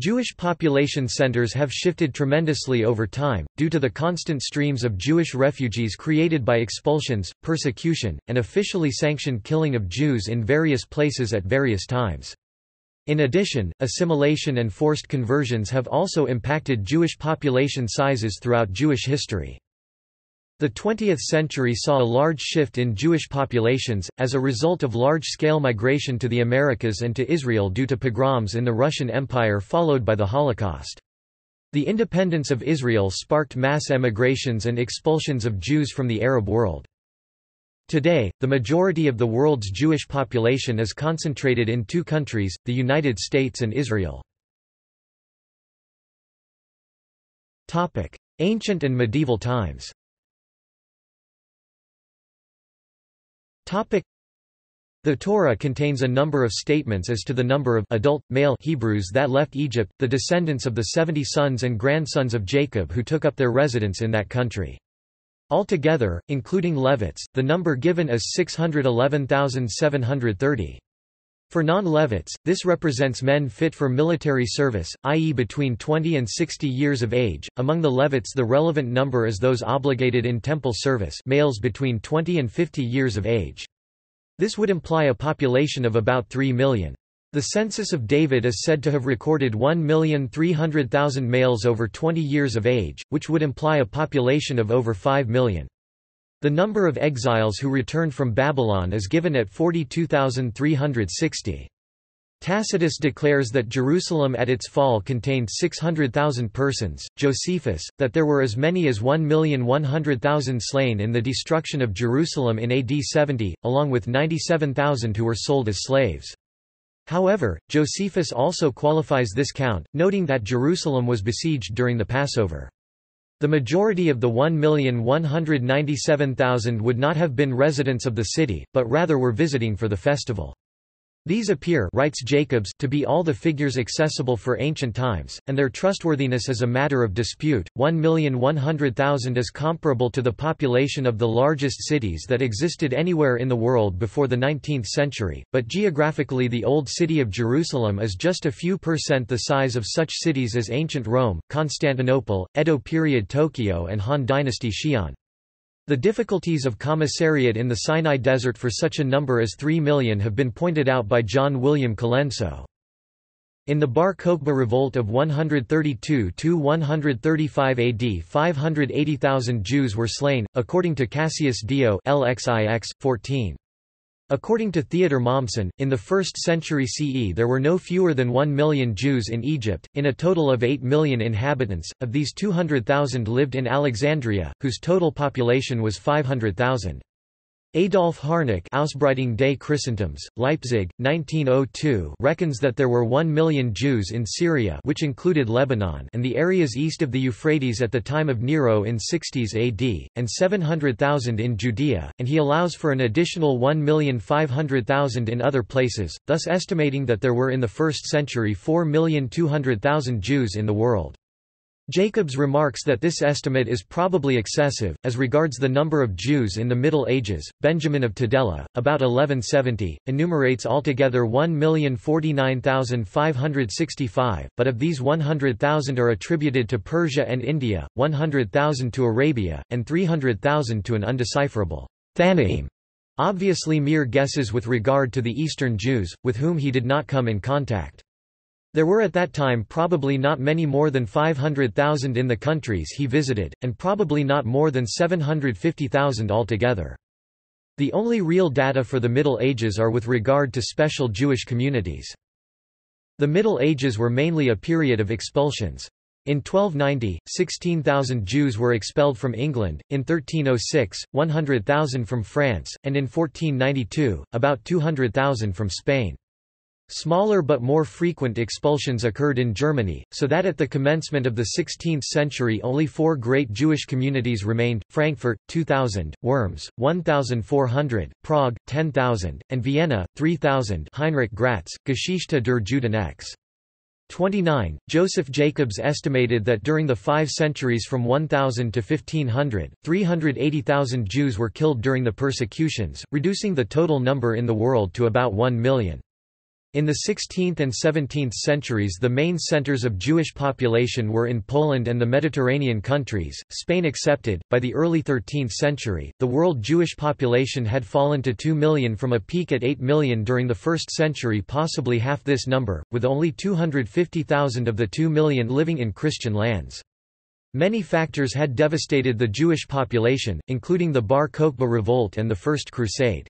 Jewish population centers have shifted tremendously over time, due to the constant streams of Jewish refugees created by expulsions, persecution, and officially sanctioned killing of Jews in various places at various times. In addition, assimilation and forced conversions have also impacted Jewish population sizes throughout Jewish history. The 20th century saw a large shift in Jewish populations, as a result of large-scale migration to the Americas and to Israel due to pogroms in the Russian Empire followed by the Holocaust. The independence of Israel sparked mass emigrations and expulsions of Jews from the Arab world. Today, the majority of the world's Jewish population is concentrated in two countries, the United States and Israel. Ancient and medieval times The Torah contains a number of statements as to the number of adult, male Hebrews that left Egypt, the descendants of the seventy sons and grandsons of Jacob who took up their residence in that country. Altogether, including Levites, the number given is 611,730. For non-Levites, this represents men fit for military service, i.e. between 20 and 60 years of age. Among the Levites the relevant number is those obligated in temple service males between 20 and 50 years of age. This would imply a population of about 3 million. The census of David is said to have recorded 1,300,000 males over 20 years of age, which would imply a population of over 5 million. The number of exiles who returned from Babylon is given at 42,360. Tacitus declares that Jerusalem at its fall contained 600,000 persons, Josephus, that there were as many as 1,100,000 slain in the destruction of Jerusalem in AD 70, along with 97,000 who were sold as slaves. However, Josephus also qualifies this count, noting that Jerusalem was besieged during the Passover. The majority of the 1,197,000 would not have been residents of the city, but rather were visiting for the festival. These appear writes Jacobs to be all the figures accessible for ancient times, and their trustworthiness is a matter of dispute. 1,100,000 is comparable to the population of the largest cities that existed anywhere in the world before the 19th century, but geographically the Old City of Jerusalem is just a few percent the size of such cities as ancient Rome, Constantinople, Edo period Tokyo and Han dynasty Xi'an. The difficulties of commissariat in the Sinai Desert for such a number as 3 million have been pointed out by John William Colenso. In the Bar Kokhba revolt of 132–135 AD 580,000 Jews were slain, according to Cassius Dio LXIX, 14. According to Theodor Mommsen, in the 1st century CE there were no fewer than 1 million Jews in Egypt, in a total of 8 million inhabitants, of these 200,000 lived in Alexandria, whose total population was 500,000. Adolf Harnack Ausbreitung des Christentums, Leipzig, 1902 reckons that there were 1 million Jews in Syria which included Lebanon and the areas east of the Euphrates at the time of Nero in 60s AD, and 700,000 in Judea, and he allows for an additional 1,500,000 in other places, thus estimating that there were in the 1st century 4,200,000 Jews in the world. Jacobs remarks that this estimate is probably excessive, as regards the number of Jews in the Middle Ages. Benjamin of Tudela, about 1170, enumerates altogether 1,049,565, but of these 100,000 are attributed to Persia and India, 100,000 to Arabia, and 300,000 to an undecipherable Thanaim. Obviously mere guesses with regard to the Eastern Jews, with whom he did not come in contact. There were at that time probably not many more than 500,000 in the countries he visited, and probably not more than 750,000 altogether. The only real data for the Middle Ages are with regard to special Jewish communities. The Middle Ages were mainly a period of expulsions. In 1290, 16,000 Jews were expelled from England, in 1306, 100,000 from France, and in 1492, about 200,000 from Spain. Smaller but more frequent expulsions occurred in Germany, so that at the commencement of the 16th century only four great Jewish communities remained, Frankfurt, 2,000, Worms, 1,400, Prague, 10,000, and Vienna, 3,000 Heinrich Graetz, Geschichte der Juden X. 29. Joseph Jacobs estimated that during the five centuries from 1000 to 1500, 380,000 Jews were killed during the persecutions, reducing the total number in the world to about 1 million. In the 16th and 17th centuries the main centers of Jewish population were in Poland and the Mediterranean countries, Spain excepted. By the early 13th century, the world Jewish population had fallen to 2 million from a peak at 8 million during the first century possibly half this number, with only 250,000 of the 2 million living in Christian lands. Many factors had devastated the Jewish population, including the Bar Kokhba revolt and the First Crusade.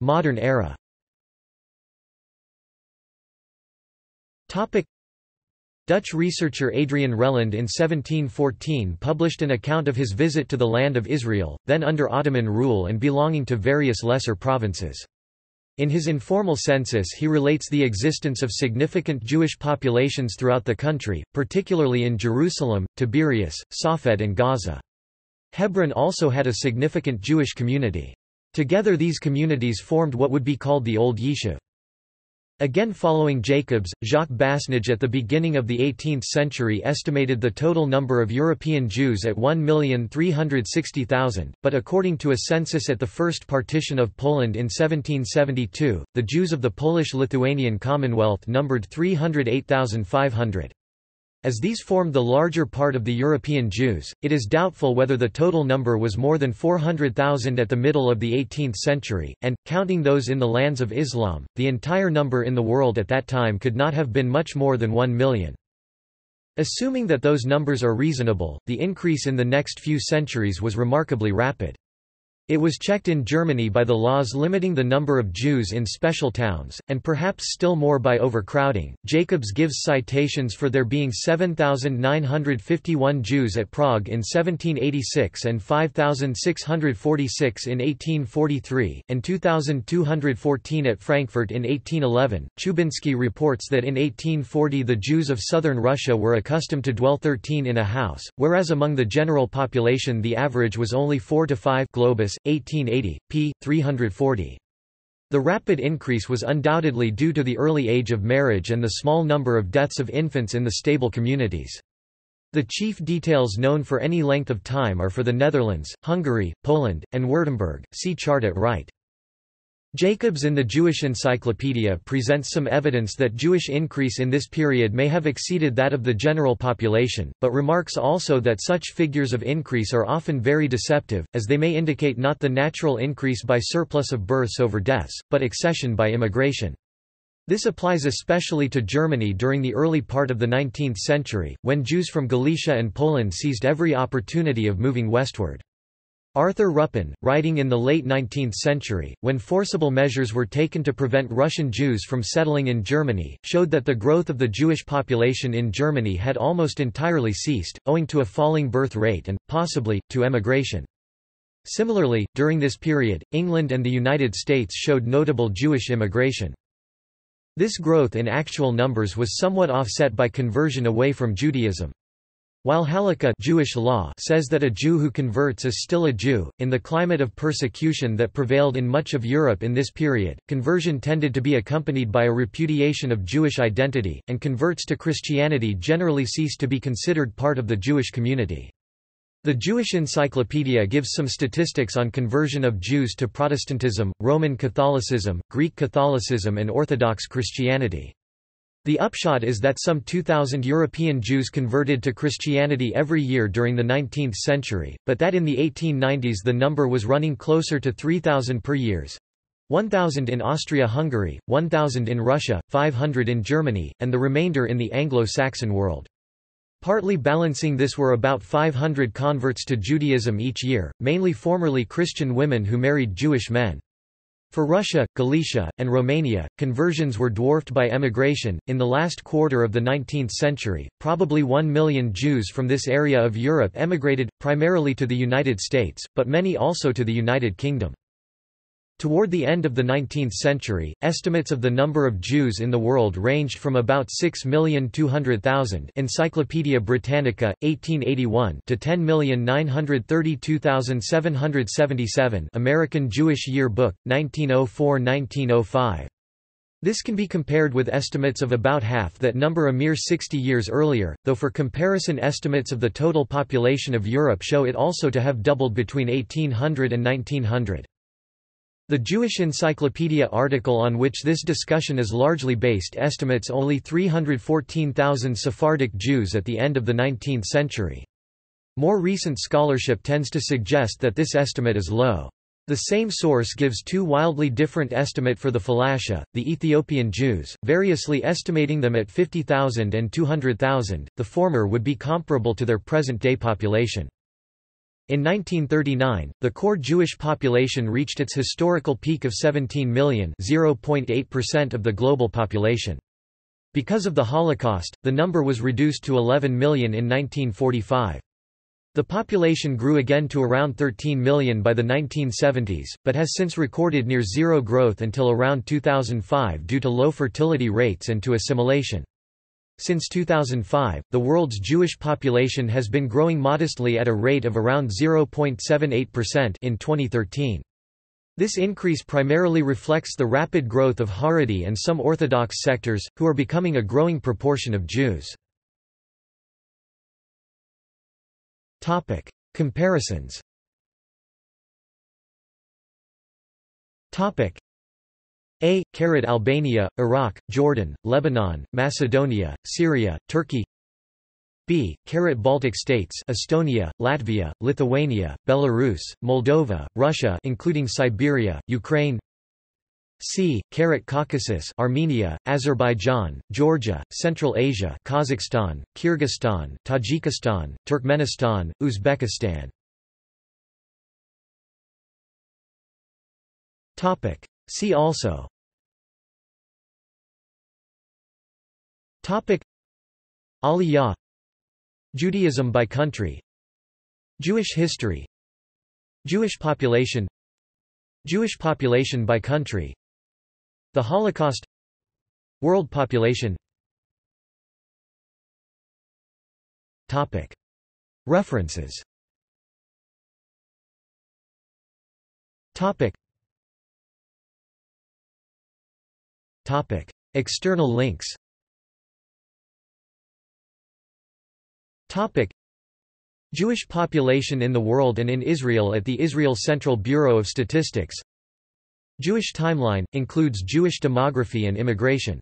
Modern era Topic: Dutch researcher Adriaan Reland in 1714 published an account of his visit to the land of Israel, then under Ottoman rule and belonging to various lesser provinces. In his informal census he relates the existence of significant Jewish populations throughout the country, particularly in Jerusalem, Tiberias, Safed and Gaza. Hebron also had a significant Jewish community. Together these communities formed what would be called the Old Yishuv. Again following Jacobs, Jacques Basnage at the beginning of the 18th century estimated the total number of European Jews at 1,360,000, but according to a census at the First Partition of Poland in 1772, the Jews of the Polish-Lithuanian Commonwealth numbered 308,500. As these formed the larger part of the European Jews, it is doubtful whether the total number was more than 400,000 at the middle of the 18th century, and, counting those in the lands of Islam, the entire number in the world at that time could not have been much more than 1 million. Assuming that those numbers are reasonable, the increase in the next few centuries was remarkably rapid. It was checked in Germany by the laws limiting the number of Jews in special towns, and perhaps still more by overcrowding. Jacobs gives citations for there being 7,951 Jews at Prague in 1786 and 5,646 in 1843, and 2,214 at Frankfurt in 1811. Chubinsky reports that in 1840 the Jews of southern Russia were accustomed to dwell 13 in a house, whereas among the general population the average was only 4 to 5 Globus, 1880, p. 340. The rapid increase was undoubtedly due to the early age of marriage and the small number of deaths of infants in the stable communities. The chief details known for any length of time are for the Netherlands, Hungary, Poland, and Württemberg. See chart at right. Jacobs in the Jewish Encyclopedia presents some evidence that Jewish increase in this period may have exceeded that of the general population, but remarks also that such figures of increase are often very deceptive, as they may indicate not the natural increase by surplus of births over deaths, but accession by immigration. This applies especially to Germany during the early part of the 19th century, when Jews from Galicia and Poland seized every opportunity of moving westward. Arthur Ruppin, writing in the late 19th century, when forcible measures were taken to prevent Russian Jews from settling in Germany, showed that the growth of the Jewish population in Germany had almost entirely ceased, owing to a falling birth rate and, possibly, to emigration. Similarly, during this period, England and the United States showed notable Jewish immigration. This growth in actual numbers was somewhat offset by conversion away from Judaism. While Halakha Jewish law says that a Jew who converts is still a Jew, in the climate of persecution that prevailed in much of Europe in this period, conversion tended to be accompanied by a repudiation of Jewish identity, and converts to Christianity generally ceased to be considered part of the Jewish community. The Jewish Encyclopedia gives some statistics on conversion of Jews to Protestantism, Roman Catholicism, Greek Catholicism and Orthodox Christianity. The upshot is that some 2,000 European Jews converted to Christianity every year during the 19th century, but that in the 1890s the number was running closer to 3,000 per years. 1,000 in Austria-Hungary, 1,000 in Russia, 500 in Germany, and the remainder in the Anglo-Saxon world. Partly balancing this were about 500 converts to Judaism each year, mainly formerly Christian women who married Jewish men. For Russia, Galicia, and Romania, conversions were dwarfed by emigration. In the last quarter of the 19th century, probably one million Jews from this area of Europe emigrated, primarily to the United States, but many also to the United Kingdom. Toward the end of the 19th century, estimates of the number of Jews in the world ranged from about 6,200,000 Encyclopaedia Britannica, 1881 to 10,932,777 American Jewish Year Book, 1904–1905. This can be compared with estimates of about half that number a mere 60 years earlier, though for comparison estimates of the total population of Europe show it also to have doubled between 1800 and 1900. The Jewish Encyclopedia article on which this discussion is largely based estimates only 314,000 Sephardic Jews at the end of the 19th century. More recent scholarship tends to suggest that this estimate is low. The same source gives two wildly different estimate for the Falasha, the Ethiopian Jews, variously estimating them at 50,000 and 200,000, the former would be comparable to their present-day population. In 1939, the core Jewish population reached its historical peak of 17 million of the global population. Because of the Holocaust, the number was reduced to 11 million in 1945. The population grew again to around 13 million by the 1970s, but has since recorded near zero growth until around 2005 due to low fertility rates and to assimilation. Since 2005, the world's Jewish population has been growing modestly at a rate of around 0.78% in 2013. This increase primarily reflects the rapid growth of Haredi and some Orthodox sectors, who are becoming a growing proportion of Jews. Topic: Comparisons. Topic: A. Caret Albania, Iraq, Jordan, Lebanon, Macedonia, Syria, Turkey. B. Caret Baltic states Estonia, Latvia, Lithuania, Belarus, Moldova, Russia including Siberia, Ukraine C. Caret Caucasus Armenia, Azerbaijan, Georgia, Central Asia Kazakhstan, Kyrgyzstan, Tajikistan, Turkmenistan, Uzbekistan See also. Topic. Aliyah. Judaism by country. Jewish history. Jewish population. Jewish population by country. The Holocaust. World population. Topic. References External links. Jewish population in the world and in Israel at the Israel Central Bureau of Statistics. Jewish timeline, includes Jewish demography and immigration